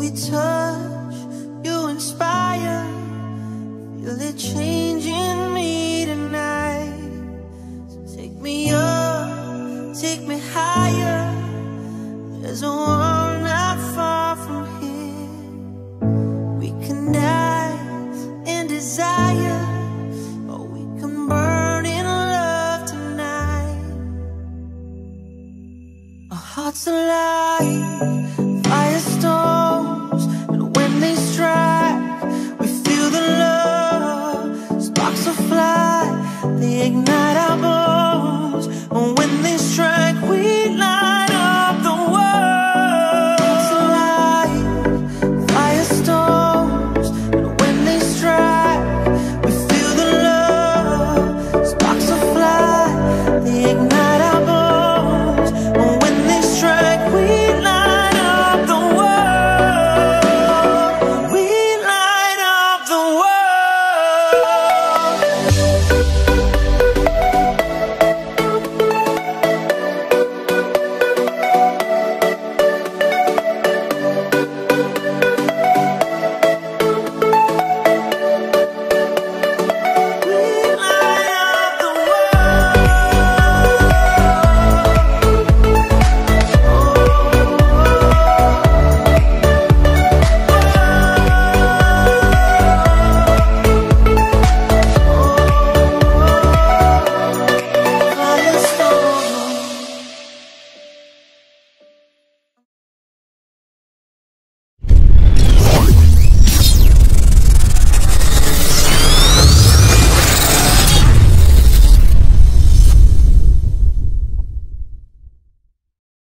we touch, you inspire. Feel it changing me tonight. So take me up, take me higher. There's a world not far from here. We can die in desire, or we can burn in love tonight. Our hearts alive, the world.